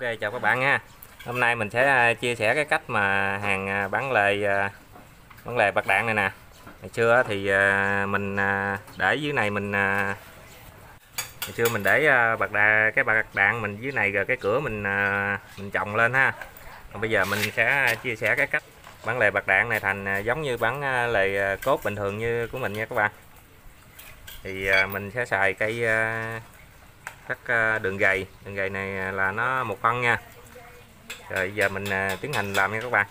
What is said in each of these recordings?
Ok, chào các bạn nha. Hôm nay mình sẽ à, chia sẻ cái cách mà hàng à, bán lề à, bán lề bạc đạn này nè. Ngày xưa thì mình để dưới này mình Ngày xưa mình để bạc đạn cái bạc đạn mình dưới này rồi cái cửa mình mình trồng lên ha. Còn bây giờ mình sẽ chia sẻ cái cách bán lề bạc đạn này thành giống như bán lề cốt bình thường như của mình nha các bạn. Thì mình sẽ xài cây cắt à, đường gầy. Đường gầy này à, là nó một phân nha. Rồi giờ mình à, tiến hành làm nha các bạn.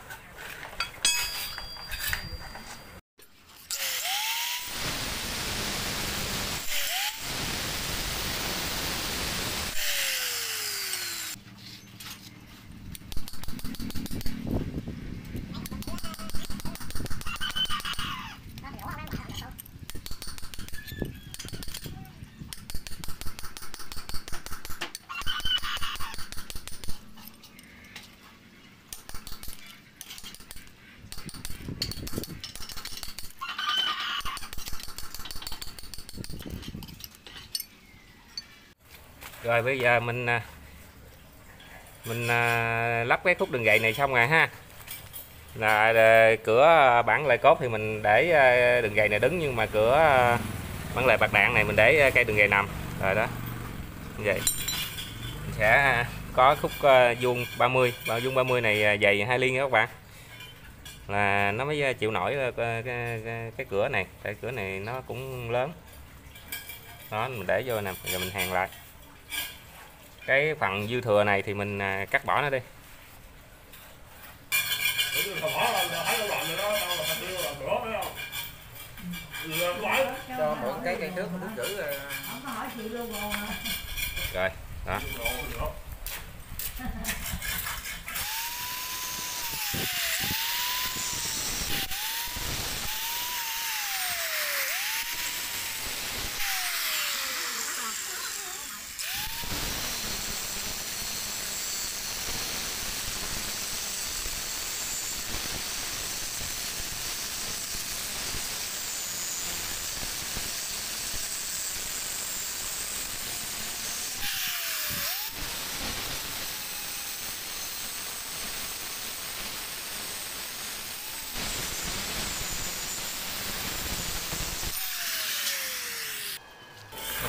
Rồi bây giờ mình à, mình à, lắp cái khúc đường gậy này xong rồi ha. Là à, cửa bản lại cốt thì mình để đường gậy này đứng nhưng mà cửa bản lại bạc đạn này mình để cây đường gậy nằm. Rồi đó. Như vậy. Mình sẽ có khúc vuông 30 bao vuông 30 này dày hai liên các bạn. Là nó mới chịu nổi cái, cái, cái cửa này. Cái cửa này nó cũng lớn. Đó mình để vô nè rồi mình hàng lại cái phần dư thừa này thì mình à, cắt bỏ nó đi. Cho mượn cái cây trước nước cử rồi. Đó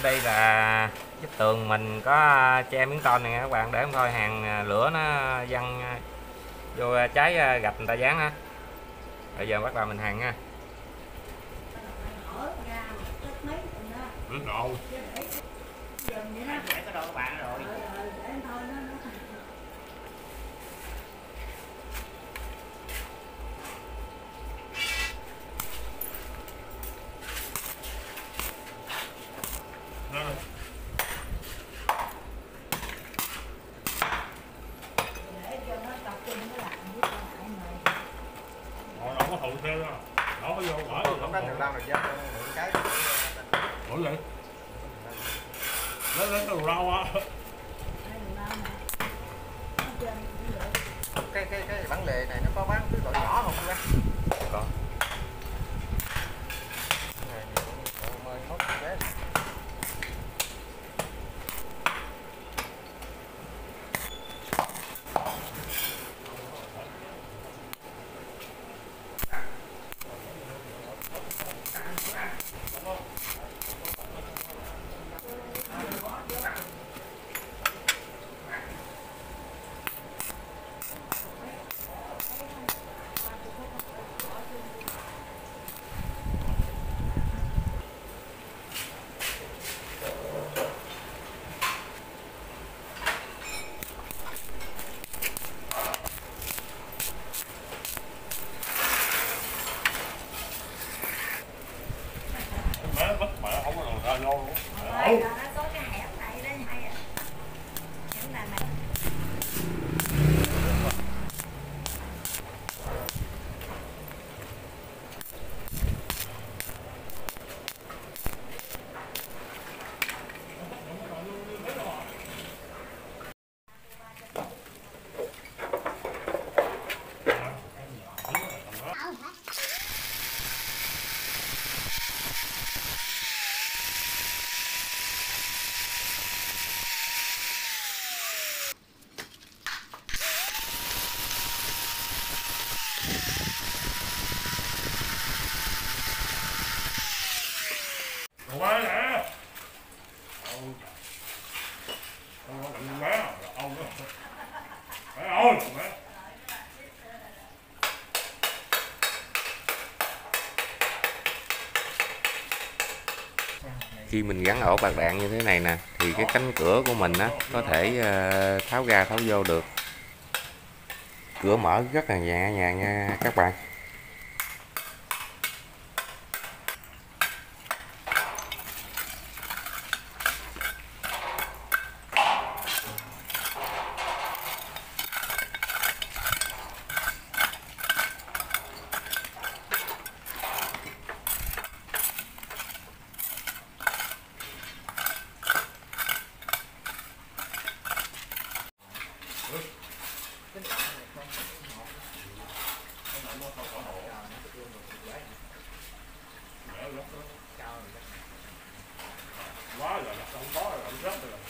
đây là vách tường mình có che miếng tôn này các bạn để không thôi hàng à, lửa nó văng à, vô trái gạch người ta dán ha bây giờ bắt đầu mình hàng nha. Ừ, rồi có đồ bạn rồi Ủa vậy? Lấy lấy cái đồ rau á. Cái cái cái bản lề này nó có bán cái loại nhỏ không bác? quá đã. Ông ông ông má, là ông đó. Ông khi mình gắn ổ bạc đạn như thế này nè, thì cái cánh cửa của mình á, có thể ờ, tháo ra tháo vô được. Cửa mở rất là nhẹ nhàng nha các bạn. Quá rồi